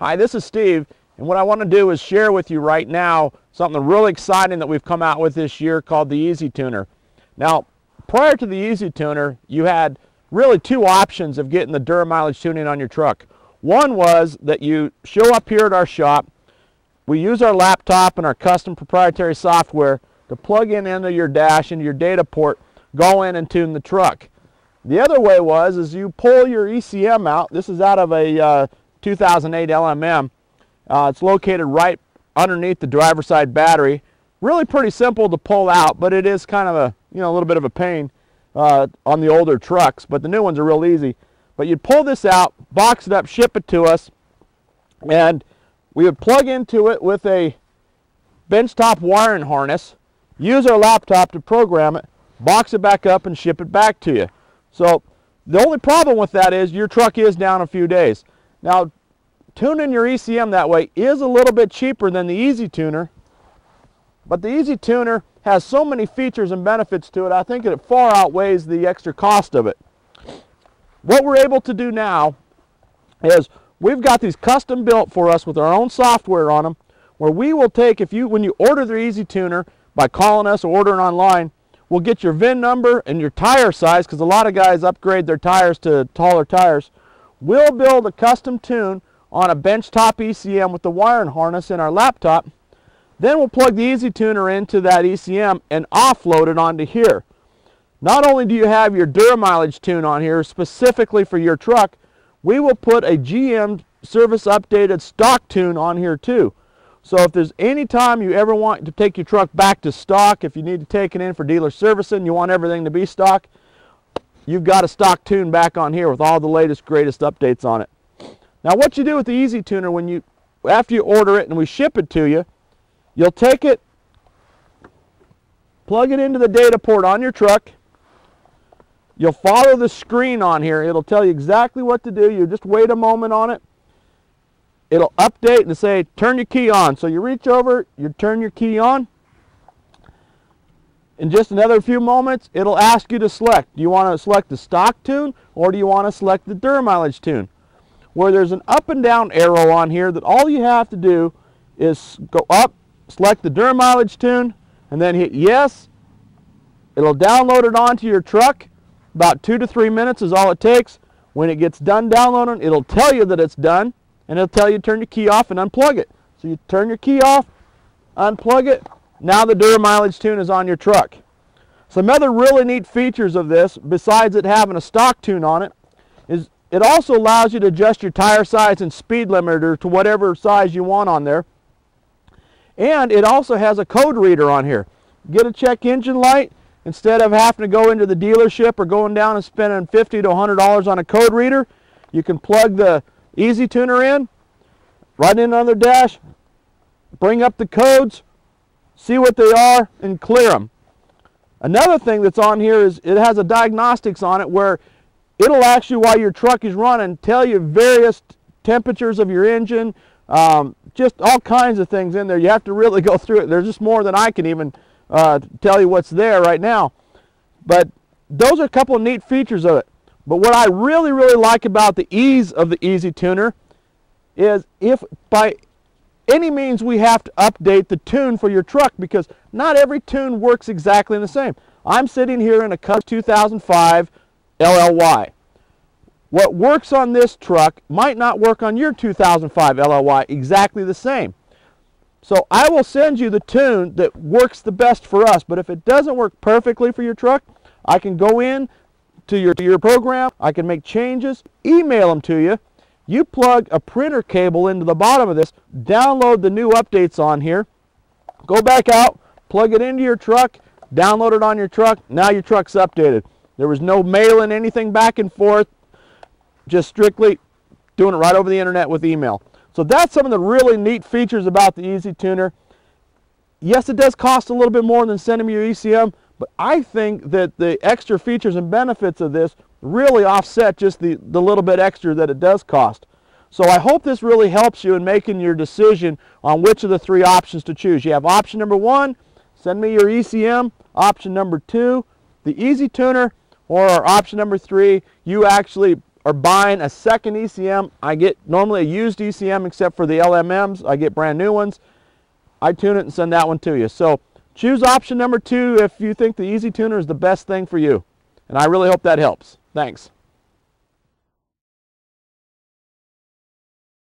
Hi, this is Steve, and what I want to do is share with you right now something really exciting that we've come out with this year called the Easy Tuner. Now, prior to the Easy Tuner, you had really two options of getting the Dura mileage tuning on your truck. One was that you show up here at our shop, we use our laptop and our custom proprietary software to plug in into your dash, into your data port, go in and tune the truck. The other way was is you pull your ECM out. This is out of a uh, 2008 LMM. Uh, it's located right underneath the driver side battery. Really pretty simple to pull out, but it is kind of a, you know, a little bit of a pain uh, on the older trucks, but the new ones are real easy. But you'd pull this out, box it up, ship it to us, and we would plug into it with a benchtop wiring harness, use our laptop to program it, box it back up, and ship it back to you. So the only problem with that is your truck is down a few days. Now, tuning your ECM that way is a little bit cheaper than the Easy Tuner, but the Easy Tuner has so many features and benefits to it, I think it far outweighs the extra cost of it. What we're able to do now is we've got these custom built for us with our own software on them, where we will take, if you, when you order the Easy Tuner by calling us or ordering online, we'll get your VIN number and your tire size, because a lot of guys upgrade their tires to taller tires. We'll build a custom tune on a benchtop ECM with the wiring harness in our laptop. Then we'll plug the Easy Tuner into that ECM and offload it onto here. Not only do you have your Dura mileage tune on here specifically for your truck, we will put a GM service updated stock tune on here too. So if there's any time you ever want to take your truck back to stock, if you need to take it in for dealer servicing, you want everything to be stock, you've got a stock tune back on here with all the latest, greatest updates on it. Now what you do with the Easy Tuner when you, after you order it and we ship it to you, you'll take it, plug it into the data port on your truck, you'll follow the screen on here, it'll tell you exactly what to do, you just wait a moment on it, it'll update and say turn your key on. So you reach over, you turn your key on. In just another few moments, it'll ask you to select. Do you want to select the stock tune or do you want to select the Dura mileage tune? Where there's an up and down arrow on here that all you have to do is go up, select the Dura mileage tune, and then hit yes. It'll download it onto your truck. About two to three minutes is all it takes. When it gets done downloading, it'll tell you that it's done and it'll tell you to turn your key off and unplug it. So you turn your key off, unplug it, now the Dura mileage tune is on your truck. Some other really neat features of this, besides it having a stock tune on it, is it also allows you to adjust your tire size and speed limiter to whatever size you want on there. And it also has a code reader on here. Get a check engine light, instead of having to go into the dealership or going down and spending 50 to $100 on a code reader, you can plug the Easy tuner in, right in on their dash, bring up the codes, see what they are, and clear them. Another thing that's on here is it has a diagnostics on it where it'll actually, while your truck is running, tell you various temperatures of your engine, um, just all kinds of things in there. You have to really go through it. There's just more than I can even uh, tell you what's there right now. But those are a couple of neat features of it. But what I really, really like about the ease of the Easy Tuner is if by any means we have to update the tune for your truck because not every tune works exactly the same. I'm sitting here in a Cub 2005 LLY. What works on this truck might not work on your 2005 LLY exactly the same. So I will send you the tune that works the best for us, but if it doesn't work perfectly for your truck, I can go in, to your, to your program. I can make changes, email them to you. You plug a printer cable into the bottom of this, download the new updates on here, go back out, plug it into your truck, download it on your truck. Now your truck's updated. There was no mailing anything back and forth, just strictly doing it right over the internet with email. So that's some of the really neat features about the Easy Tuner. Yes, it does cost a little bit more than sending me your ECM, but I think that the extra features and benefits of this really offset just the, the little bit extra that it does cost. So I hope this really helps you in making your decision on which of the three options to choose. You have option number one, send me your ECM. Option number two, the Easy Tuner. Or option number three, you actually are buying a second ECM, I get normally a used ECM except for the LMMs. I get brand new ones. I tune it and send that one to you. So choose option number two if you think the Easy Tuner is the best thing for you. And I really hope that helps. Thanks.